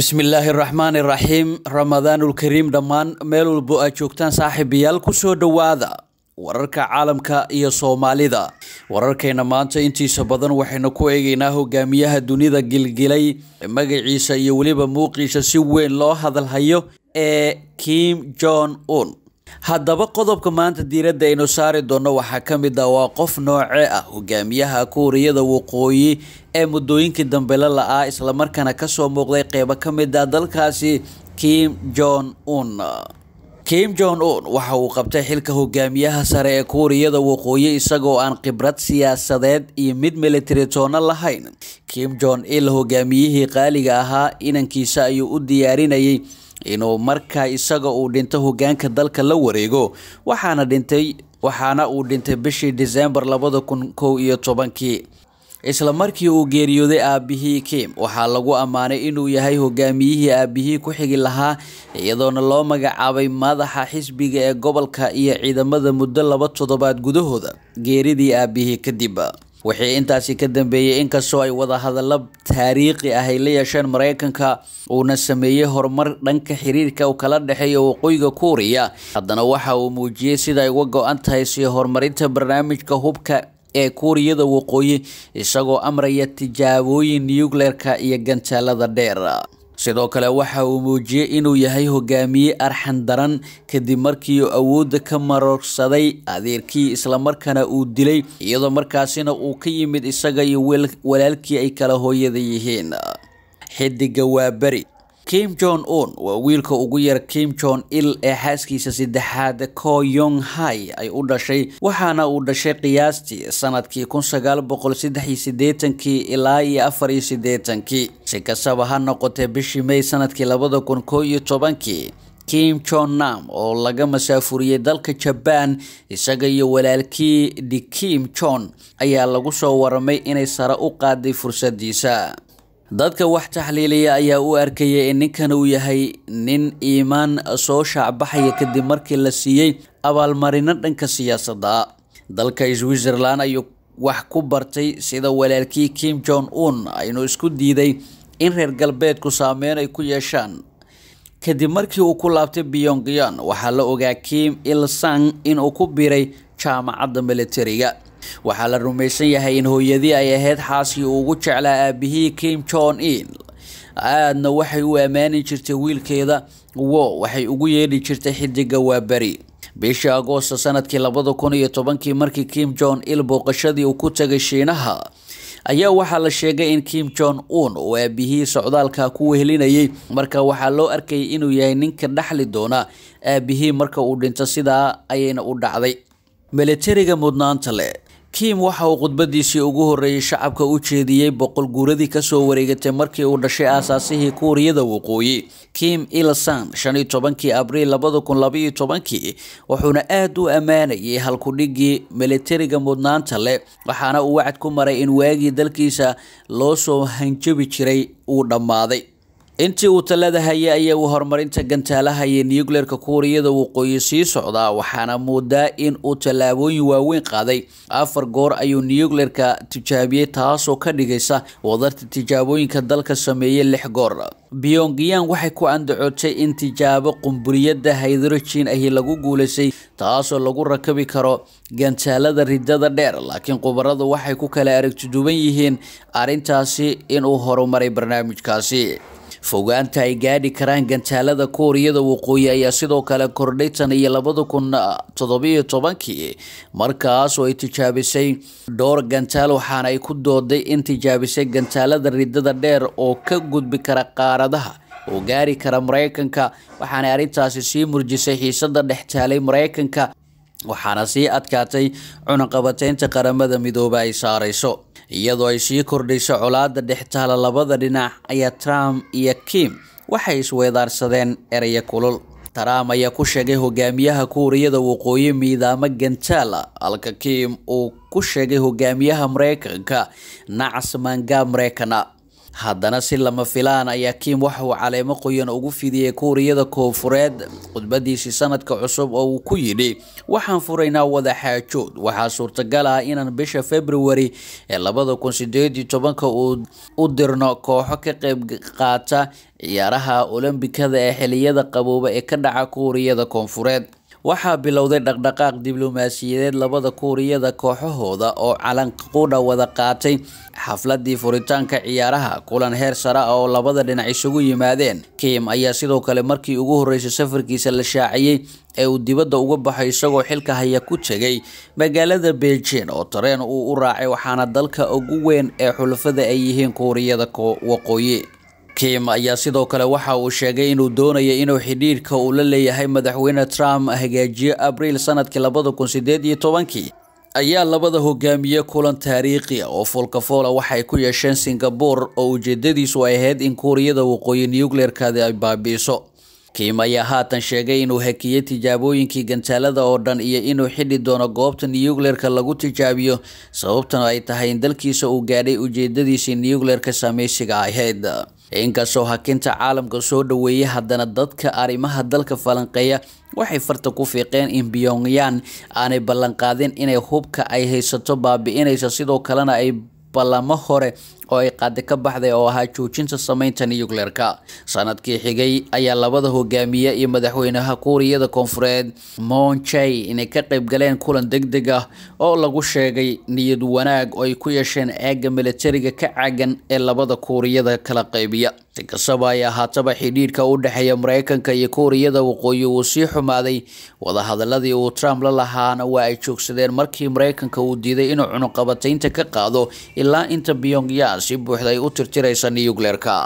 bismillaahi raxmaani raxiim ramadaanulkariim dhammaan meel walbo aad joogtaan saaxiibayaal ku soo dhowaada wararka caalamka iyo soomaalida. Wararkeena maanta intiisa badan waxaynu ku eegeynaa hogaamiyaha dunida gilgilay magaciisa iyo weliba muuqiisa si weyn loo hadalhayo ee kim jon un haddaba qodobka maanta diiradda aynu saari doono waxaa ka mid ah waa qof noocee ah hogaamiyaha kuuriyada waqooyi ee muddooyinkii dambe la la-aa islamarkaana ka soo muuqday qeybo ka mid ah dalkaasi kim jon un kim jon un waxa uu qabtay xilka hogaamiyaha sare ee kuuriyada waqooyi isagoo aan khibrad siyaasadeed iyo mid militari toono lahayn. Kim jon il hogaamiyihii qaaliga ahaa inankiisa ayuu u diyaarinayay inuu markaa isaga uu dhinto hogaanka dalka la wareego waxaana dhintay waxaana uu dhintay bishii disembar labada kun kow iyo tobankii. Isla markii uu geeriyooday aabihii kim waxaa lagu ammaanay inuu yahay hogaamiyihii aabihii ku xigi lahaa iyadoona loo magacaabay madaxa xisbiga ee gobolka iyo ciidamada muddo laba toddobaad gudahooda geeridii aabihii kadib wixii intaasi ka dambeeyey inkastoo ay wadahadallo taariikhi ah ay la yeesheen mareykanka uuna sameeyey horumar dhanka xiriirka u kala dhexeeya waqooyiga kuuriya haddana waxa uu muujiyey sida ay uga go-an tahay sii horumarinta barnaamijka hubka ee kuuriyada waqooyi isagoo amraya tijaabooyin nucleerka iyo gantaalada dheer sidoo kale waxa uu muujiyey inuu yahay hogaamiye arxan daran kadib markii uu awoodda ka maroorsaday adeerkii islamarkaana uu dilay iyadoo markaasina uu ka yimid isaga iyo walaalkii ay kala hooyada yihiin. Xidiga waa beri kim jon un waa wiilka ugu yar kim jon il ee xaaskiisa saddexaad ko yong hai ay u dhashay waxaana uu dhashay qiyaastii sannadkii kun sagaal boqol saddex iyo sideetankii ilaa iyo afar iyo sideetankii si kastaba ha noqotee bishii may sannadkii labada kun koo iyo tobankii kim jon nam oo laga masaafuriyey dalka jabaan isaga iyo walaalkii di kim jon ayaa lagu soo waramay inay sare u qaaday fursadiisa dadka wax taxliiliya ayaa u arkayay in ninkan uu yahay nin iimaan soo shaacbaxaya kadib markii la siiyey abaalmarino dhanka siyaasadda. Dalka switzerland ayuu wax ku bartay sida walaalkii kim jon un aynu isku diiday in reer galbeedku saameyn ay ku yeeshaan. Kadib markii uu ku laabtay pyongyan waxaa la ogaa kim il sang inuu ku biiray jaamacadda militariga waxaa la rumaysan yahay in hooyadii ay ahayd xaaskii uu ugu jeclaa aabihii kim jon in aadna waxay u ammaani jirtay wiilkeeda. Wo waxay ugu yeedhi jirtay xidiga waa beri. Bishii agoosta sannadkii labada kun iyo tobankii markii kim jon il booqashadii uu ku tagay shiinaha ayaa waxaa la sheegay in kim jon un uu aabihii socdaalka ku wehelinayay. Marka waxaa loo arkayay inuu yahay ninka dhaxli doona aabihii marka uu dhinto sidaa ayayna u dhacday. Militariga mudnaanta leh kim waxa uu khudbadiisii ugu horeeyey shacabka u jeediyey boqol guuradii ka soo wareegatay markii uu dhashay aasaasihii kuuriyada waqooyi. Kim ilsan shan iyo tobankii abriil labada kun labaiyo tobankii wuxuuna aada u ammaanayay halkudhigii militariga mudnaanta leh waxaana uu wacad ku maray in waagii dalkiisa loo soo hanjabi jiray uu dhammaaday intii uu talada hayay ayaa uu horumarinta gantaalaha iyo nucleerka kuuriyada waqooyi sii socdaa waxaana moodaa in uu tallaabooyin waaweyn qaaday. Afar goor ayuu nucleerka tijaabiyey taasoo ka dhigaysa wadarta tijaabooyinka dalka sameeyey lix goor. Pyongyan waxay ku andacootay in tijaabo qumburiyadda hydrogen ahi lagu guulaystay taasoo lagu rakabi karo gantaalada ridada dheer laakiin khubaradu waxay ku kala aragtiduban yihiin arrintaasi inuu horumaray barnaamijkaasi fogaanta ay gaadhi karaan gantaalada kuuriyada waqooyi ayaa sidoo kale kordhay tan iyo labada kun toddobiyo tobankii markaas oo ay tijaabisay dhowr gantaal waxaana ay ku dooday in tijaabisay gantaalada ridada dheer oo ka gudbi kara qaaradaha oo gaari kara mareykanka waxaana arrintaasi sii murjisay xiisada dhex taalay mareykanka waxaana sii adkaatay cunaqabateynta qaramada midoobe ay saareyso iyadoo ay sii kordhayso colaada dhextaala labada dhinac ayaa trump iyo kim waxay isweedaarsadeen eraya kulul. Trump ayaa ku sheegay hogaamiyaha kuuriyada waqooyi miidaamo gantaala halka kim uu ku sheegay hogaamiyaha mareykanka nacas manga mareykana haddana si lama filaan ayaa kim waxa uu caleemo qoyan ugu fidiyey kuuriyada koonfureed khudbadiisii sanadka cusub oo uu ku yidhi waxaan furaynaa wada xaajood. Waxaa suurtagal ah inaan bisha februari ee labada kun sideed iyo tobanka u dirno kooxo ka qayb qaata ciyaaraha olombikada ee xiliyada qabooba ee ka dhaca kuuriyada koonfureed waxaa bilowday dhaqdhaqaaq diblomaasiyadeed labada kuuriyada kooxahooda oo calanqudha wada qaatay xafladii furitaanka ciyaaraha kulan heer sare ah oo labada dhinac isugu yimaadeen. Kim ayaa sidoo kale markii ugu horeysay safarkiisa la shaaciyey ee uu dibadda uga baxay isagoo xilka haya ku tegay magaalada beijing oo tareen uu u raacay waxaana dalka ugu weyn ee xulafada ay yihiin kuuriyada waqooyi kim ayaa sidoo kale waxa uu sheegay inuu doonayo inuu xidhiidhka uu la leeyahay madaxweyne trump hagaajiyo abriil sannadkii labada kun sideed iyo tobankii. Ayaa labada hogaamiye kulan taariikhi ah oo foolkafoola waxay ku yeesheen singabore oo ujeedadiisu ay ahayd in kuuriyada waqooyi nucleerkaadi ay baabi'iso kim ayaa haatan sheegay inuu hakiyey tijaabooyinkii gantaalada oo dhan iyo inuu xidhi doono goobta nucleerka lagu tijaabiyo sababtan ay tahay in dalkiisa uu gaadhay ujeedadiisii nucleerka samaysiga ahayd. Inkastoo hakinta caalamka soo dhaweeyay haddana dadka arrimaha dalka falanqeeya waxay farta ku fiiqeen in pyongyang aanay ballanqaadin inay hubka ay haysato baabi'inaysa sidoo kalena ay ballamo hore oo ay qaadi ka baxday oo ahaa joojinta sameynta nucleerka sannadkii xigay ayaa labada hogaamiye iyo madaxweynaha kuuriyada koonfureed moon inay ka qayb galeen kulan deg deg ah oo lagu sheegay niyad wanaag oo ay ku yeesheen eega militariga ka caagan ee labada kuuriyada kala qaybiya. Si kastaba ay ahaataba xidhiidhka u dhexeeya mareykanka iyo kuuriyada waqooyi uu sii xumaaday. Wadahadaladii uu trump la lahaana waa ay joogsadeen markii mareykanka uu diiday inuu cunuqabataynta ka qaado ilaa inta si buuxda u tirtiraysa nucleerka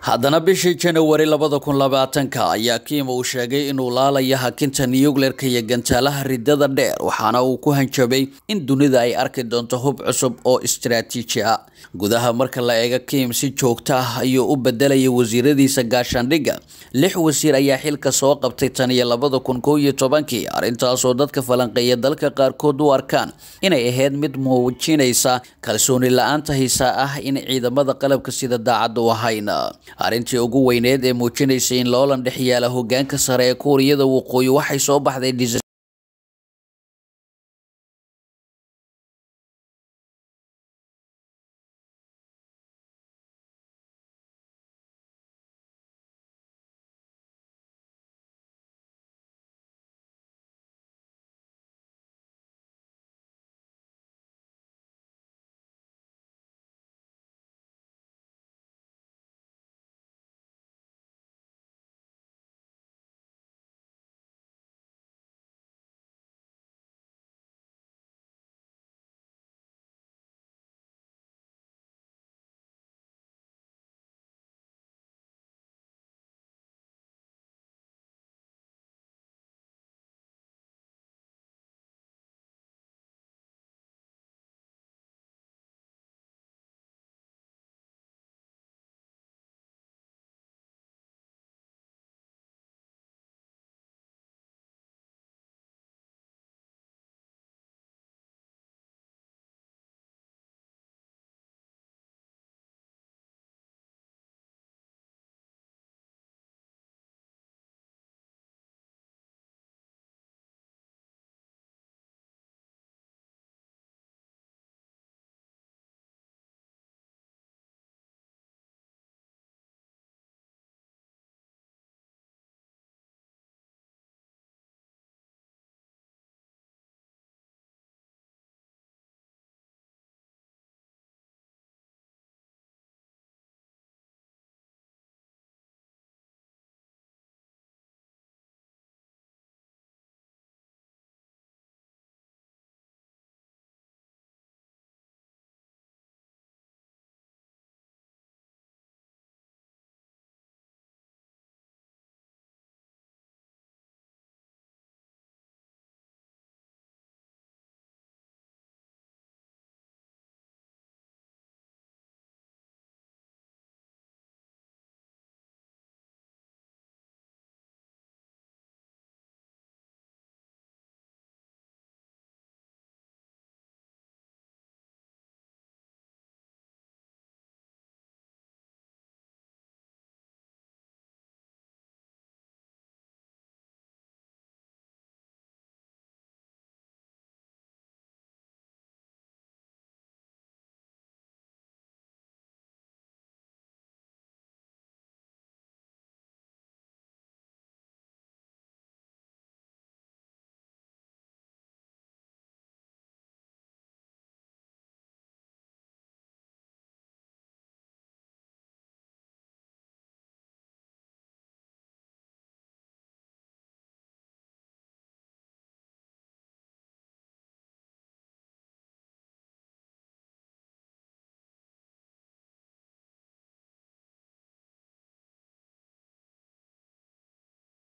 haddana bishii janawari labada kun labaatanka ayaa kim uu sheegay inuu laalayo hakinta nucleerka iyo gantaalaha ridada dheer waxaana uu ku hanjabay in dunida ay arki doonto hub cusub oo istaraatiiji ah gudaha marka la eego kim si joogto ah ayuu u bedelayay wasiiradiisa gaashaandhigga lix wasiir ayaa xilka soo qabtay tan iyo labada kun kow iyo tobankii arrintaasoo dadka falanqeeya dalka qaarkood u arkaan inay ahayd mid muujinaysa kalsooni la'aanta hiisaa ah in ciidamada qalabka sida daacadda u ahayn arrintii ugu weyneed ee muujinaysay in loolan dhex yaalla hogaanka sare ee kuuriyada waqooyi waxay soo baxday